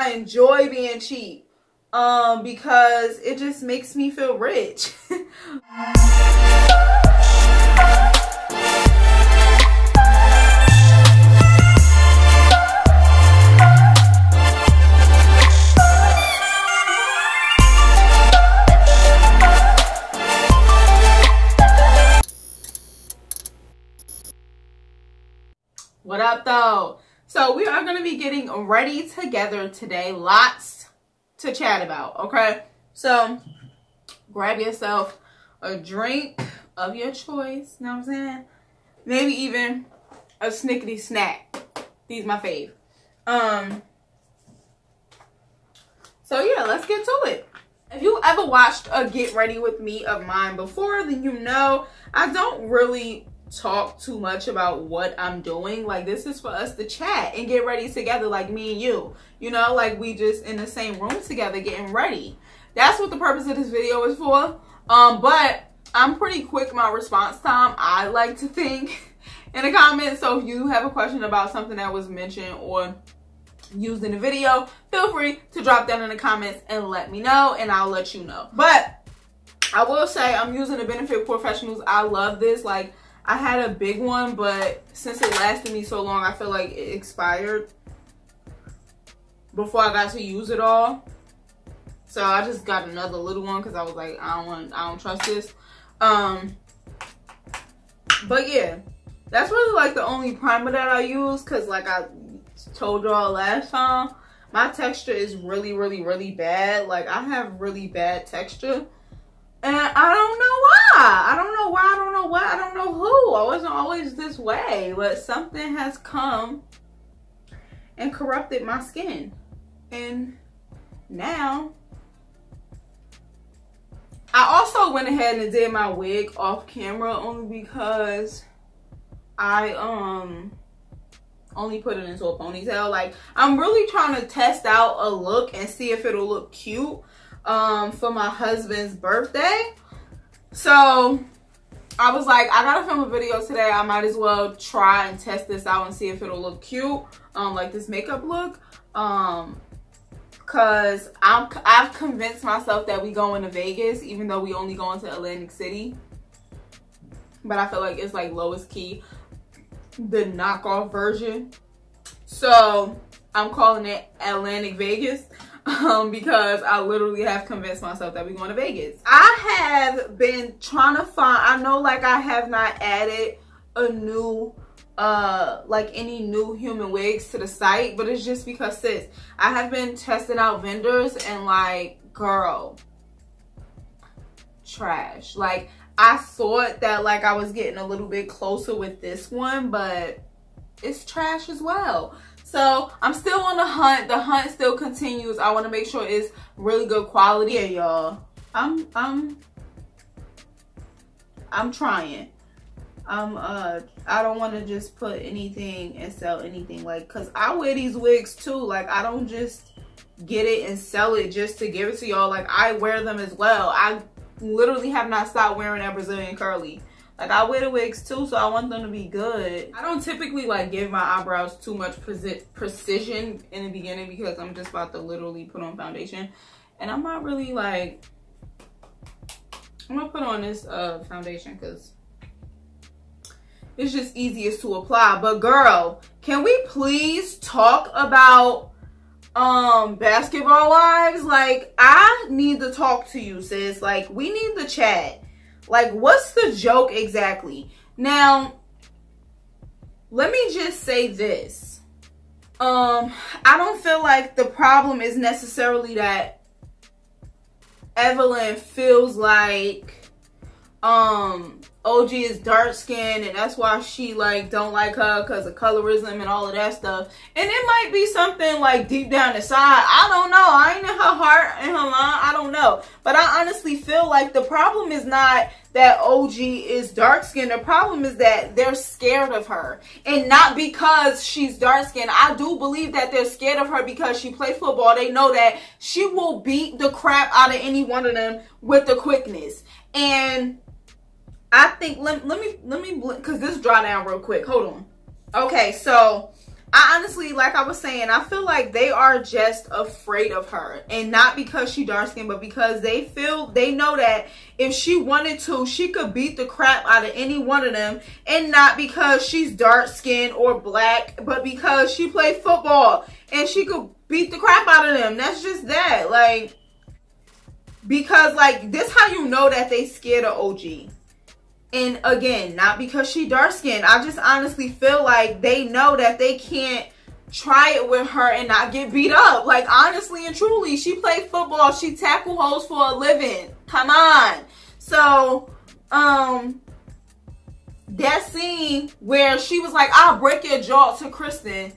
I enjoy being cheap um, because it just makes me feel rich. What up though? So we are going to be getting ready together today. Lots to chat about, okay? So grab yourself a drink of your choice, you know what I'm saying? Maybe even a snickety snack. These my fave. Um So yeah, let's get to it. If you ever watched a get ready with me of mine before, then you know I don't really talk too much about what I'm doing. Like this is for us to chat and get ready together like me and you. You know, like we just in the same room together getting ready. That's what the purpose of this video is for. Um, but I'm pretty quick my response time. I like to think in the comments. So if you have a question about something that was mentioned or used in the video, feel free to drop that in the comments and let me know and I'll let you know. But I will say I'm using the Benefit Porefessionals. I love this. Like I had a big one, but since it lasted me so long, I feel like it expired before I got to use it all. So I just got another little one because I was like, I don't want, I don't trust this. Um, but yeah, that's really like the only primer that I use because like I told y'all last time, my texture is really, really, really bad. Like I have really bad texture. And I don't know why. I don't know why. I don't know why. I don't know who. I wasn't always this way. But something has come and corrupted my skin. And now I also went ahead and did my wig off camera only because I um only put it into a ponytail. Like I'm really trying to test out a look and see if it'll look cute um, for my husband's birthday. So I was like, I gotta film a video today. I might as well try and test this out and see if it'll look cute, um, like this makeup look. Um, cause I'm I've convinced myself that we going to Vegas, even though we only going to Atlantic City. But I feel like it's like lowest key, the knockoff version. So I'm calling it Atlantic Vegas um, because I literally have convinced myself that we're going to Vegas. I have been trying to find, I know like I have not added a new, uh, like any new human wigs to the site, but it's just because sis, I have been testing out vendors and like, girl, trash. Like I thought that like I was getting a little bit closer with this one, but it's trash as well. So I'm still on the hunt. The hunt still continues. I want to make sure it's really good quality. Yeah, y'all. I'm I'm I'm trying. I'm uh I don't want to just put anything and sell anything like cuz I wear these wigs too. Like I don't just get it and sell it just to give it to y'all. Like I wear them as well. I literally have not stopped wearing that Brazilian curly. Like I wear the wigs too, so I want them to be good. I don't typically like give my eyebrows too much preci precision in the beginning because I'm just about to literally put on foundation. And I'm not really like, I'm gonna put on this uh, foundation because it's just easiest to apply. But girl, can we please talk about um basketball wives? Like I need to talk to you sis. Like we need to chat like, what's the joke exactly? Now, let me just say this. Um, I don't feel like the problem is necessarily that Evelyn feels like um OG is dark skinned and that's why she like don't like her because of colorism and all of that stuff. And it might be something like deep down inside. I don't know. I ain't in her heart and her mind. I don't know. But I honestly feel like the problem is not that OG is dark skinned. The problem is that they're scared of her. And not because she's dark skinned. I do believe that they're scared of her because she plays football. They know that she will beat the crap out of any one of them with the quickness. And I think let, let me let me because this dry down real quick. Hold on. Okay, so I honestly, like I was saying, I feel like they are just afraid of her. And not because she dark skinned, but because they feel, they know that if she wanted to, she could beat the crap out of any one of them. And not because she's dark skinned or black, but because she played football and she could beat the crap out of them. That's just that. Like, because like, this how you know that they scared of OG. And again, not because she dark skinned. I just honestly feel like they know that they can't try it with her and not get beat up. Like honestly and truly, she played football. She tackle holes for a living. Come on. So, um, that scene where she was like, "I'll break your jaw" to Kristen,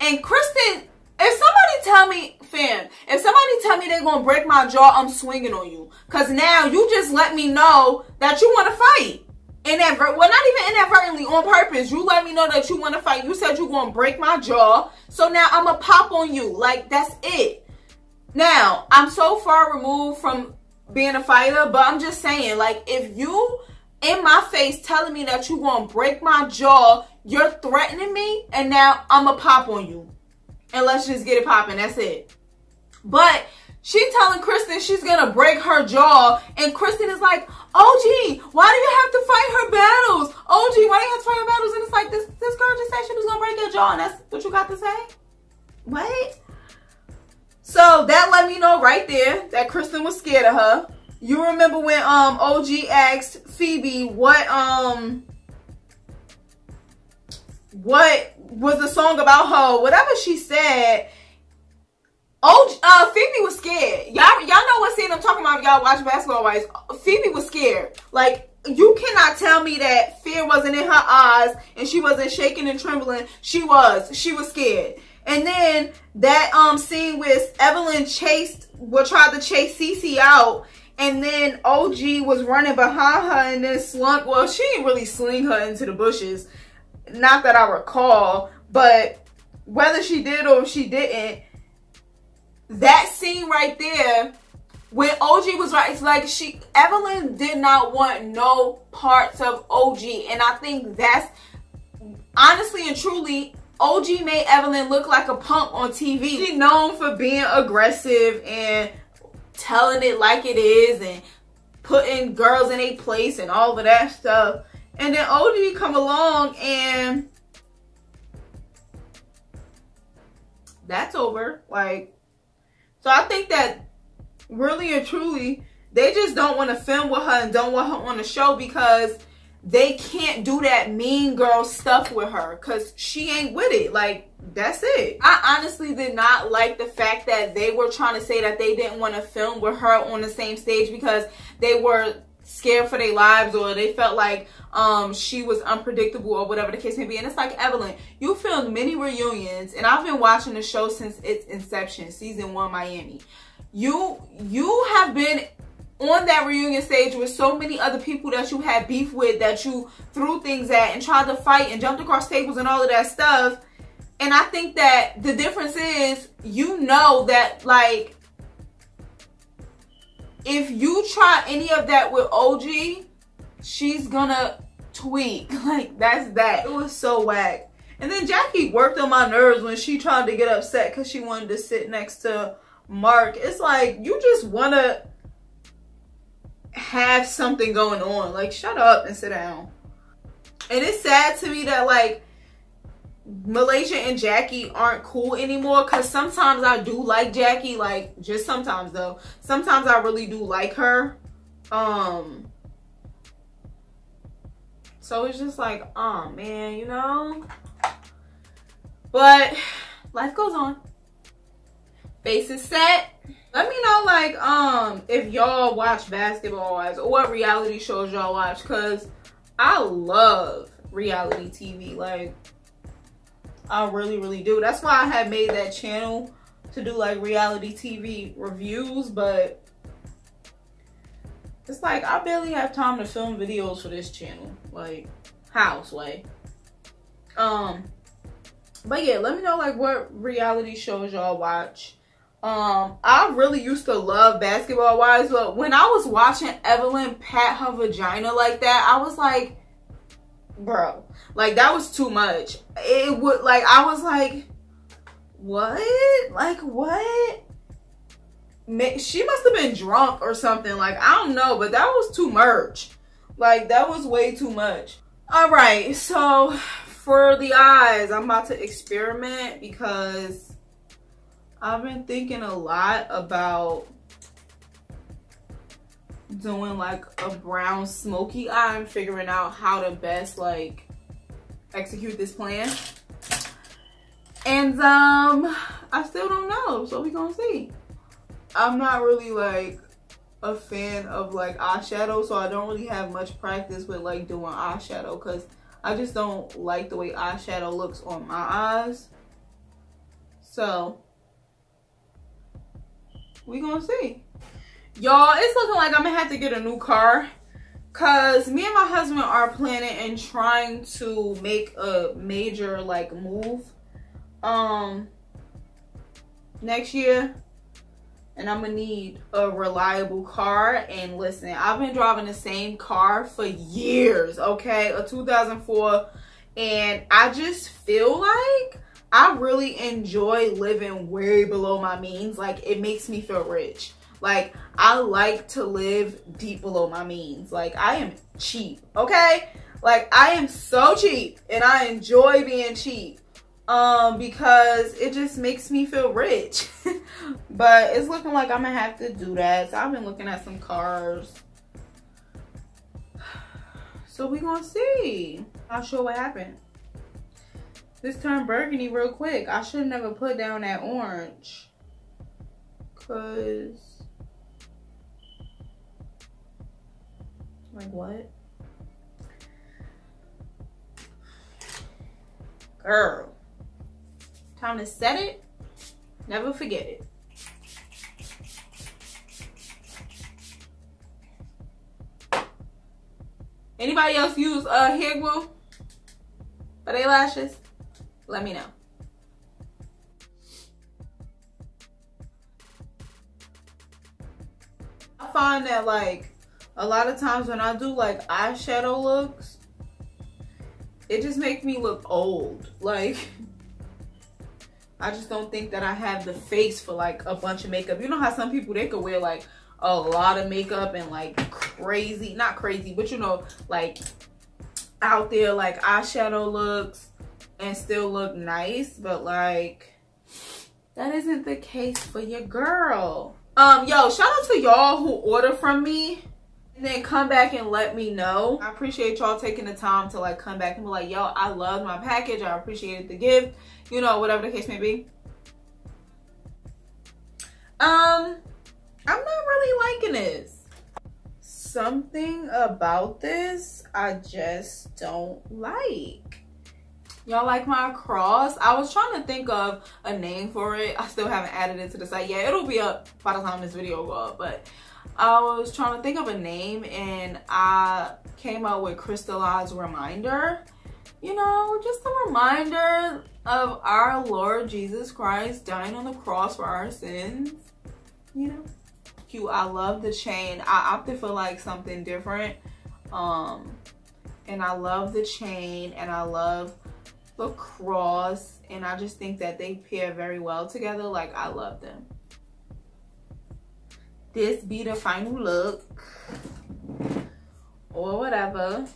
and Kristen. If somebody tell me, fam, if somebody tell me they're gonna break my jaw, I'm swinging on you. Cause now you just let me know that you want to fight inadvert well not even inadvertently on purpose. You let me know that you want to fight. You said you're gonna break my jaw. So now i'm gonna pop on you. Like that's it. Now i'm so far removed from being a fighter but i'm just saying like if you in my face telling me that you gonna break my jaw you're threatening me and now i'm gonna pop on you. And let's just get it popping that's it. But she telling Kristen she's gonna break her jaw, and Kristen is like, OG, why do you have to fight her battles? OG, why do you have to fight her battles? And it's like, this, this girl just said she was gonna break your jaw, and that's what you got to say? What? So that let me know right there that Kristen was scared of her. You remember when um OG asked Feby what um what was the song about her, whatever she said, Oh, uh, Feby was scared. Y'all, y'all know what scene I'm talking about. Y'all watch basketball wives. Feby was scared. Like you cannot tell me that fear wasn't in her eyes and she wasn't shaking and trembling. She was. She was scared. And then that um scene with Evelyn chased, well, tried to chase Cece out. And then OG was running behind her and then slunk. Well, she didn't really sling her into the bushes. Not that I recall. But whether she did or she didn't, that scene right there when OG was right, it's like she Evelyn did not want no parts of OG, and I think that's honestly and truly OG made Evelyn look like a punk on TV. She's known for being aggressive and telling it like it is and putting girls in a place and all of that stuff. And then OG come along and that's over. Like so I think that really and truly, they just don't want to film with her and don't want her on the show because they can't do that mean girl stuff with her because she ain't with it. Like, that's it. I honestly did not like the fact that they were trying to say that they didn't want to film with her on the same stage because they were scared for their lives or they felt like um she was unpredictable or whatever the case may be. And it's like evelyn you filmed many reunions and i've been watching the show since its inception season one miami. You you have been on that reunion stage with so many other people that you had beef with that you threw things at and tried to fight and jumped across tables and all of that stuff. And i think that the difference is you know that like if you try any of that with OG, she's gonna tweak. Like, that's that. It was so whack. And then Jackie worked on my nerves when she tried to get upset because she wanted to sit next to Mark. It's like, you just want to have something going on. Like, shut up and sit down. And it's sad to me that, like, Malaysia and Jackie aren't cool anymore because sometimes I do like Jackie like just sometimes though. Sometimes I really do like her. Um so it's just like oh man you know? But life goes on. Face is set. Let me know like um if y'all watch basketball wives or what reality shows y'all watch because I love reality TV like I really, really do. That's why I had made that channel to do like reality TV reviews, but it's like I barely have time to film videos for this channel. Like, house way. Um, but yeah, let me know like what reality shows y'all watch. Um, I really used to love basketball wives, but when I was watching Evelyn pat her vagina like that, I was like, bro, like that was too much. It would like I was like, what? Like what? She must have been drunk or something. Like I don't know, but that was too much. Like that was way too much. All right, so for the eyes, I'm about to experiment because I've been thinking a lot about doing like a brown smoky eye and figuring out how to best like execute this plan. And um, I still don't know, so we gonna see. I'm not really like a fan of like eyeshadow, so I don't really have much practice with like doing eyeshadow because I just don't like the way eyeshadow looks on my eyes. So, we gonna see. Y'all, it's looking like I'm gonna have to get a new car because me and my husband are planning and trying to make a major like move um next year and I'm gonna need a reliable car. And listen, I've been driving the same car for years, okay? A 2004. And I just feel like I really enjoy living way below my means. Like, it makes me feel rich. Like, I like to live deep below my means. Like, I am cheap, okay? Like, I am so cheap and I enjoy being cheap um because it just makes me feel rich. But it's looking like i'm gonna have to do that. So i've been looking at some cars. So we gonna see. Not sure what happened. This turned burgundy real quick. I should never put down that orange because like what girl Time to set it. Never forget it. Anybody else use uh, hair glue for their lashes? Let me know. I find that like a lot of times when I do like eyeshadow looks, it just makes me look old. Like I just don't think that I have the face for like a bunch of makeup. You know how some people, they could wear like a lot of makeup and like crazy, not crazy, but you know, like out there like eyeshadow looks and still look nice. But like, that isn't the case for your girl. Um, yo, shout out to y'all who order from me and then come back and let me know. I appreciate y'all taking the time to like come back and be like, yo, I loved my package. I appreciated the gift you know, whatever the case may be. Um, I'm not really liking this. Something about this I just don't like. Y'all like my cross? I was trying to think of a name for it. I still haven't added it to the site yet. It'll be up by the time this video go up, but I was trying to think of a name and I came up with Crystallized Reminder. You know, just a reminder of our Lord Jesus Christ dying on the cross for our sins. You know? Cute. I love the chain. I opted for like something different. Um and I love the chain and I love the cross and I just think that they pair very well together. Like I love them. This be the final look. Or whatever.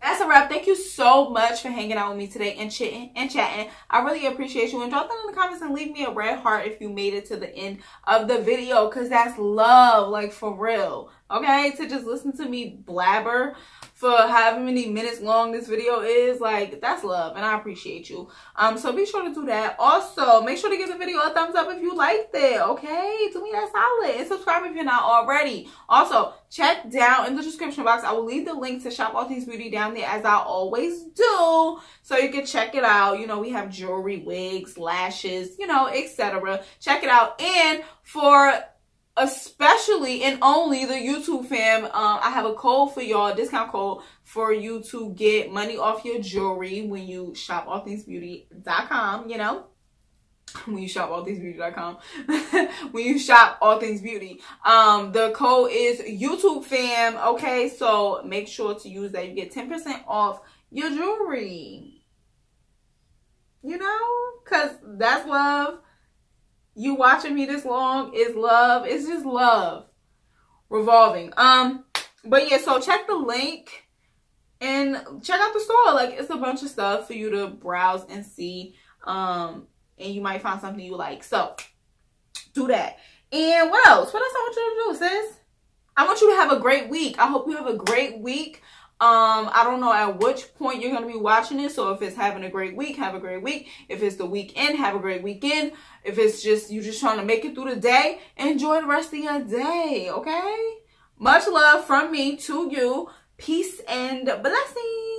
That's a wrap. Thank you so much for hanging out with me today and chitting and chatting. I really appreciate you. And drop that in the comments and leave me a red heart if you made it to the end of the video because that's love like for real okay to just listen to me blabber for however many minutes long this video is like that's love and i appreciate you. Um so be sure to do that. Also make sure to give the video a thumbs up if you liked it okay? Do me that solid and subscribe if you're not already. Also check down in the description box i will leave the link to shop all things beauty down there as i always do so you can check it out. You know we have jewelry wigs lashes you know etc check it out. And for especially and only the YouTube fam. Um, I have a code for y'all, discount code for you to get money off your jewelry when you shop allthingsbeauty.com, you know. When you shop allthingsbeauty.com. when you shop all things beauty. Um, the code is YouTube fam. Okay, so make sure to use that. You get 10% off your jewelry. You know? Cause that's love. You watching me this long is love. It's just love. Revolving. Um, but yeah, so check the link and check out the store. Like it's a bunch of stuff for you to browse and see. Um, and you might find something you like. So do that. And what else? What else I want you to do, sis? I want you to have a great week. I hope you have a great week. Um, I don't know at which point you're going to be watching it. So if it's having a great week, have a great week. If it's the weekend, have a great weekend. If it's just, you just trying to make it through the day, enjoy the rest of your day. Okay. Much love from me to you. Peace and blessings.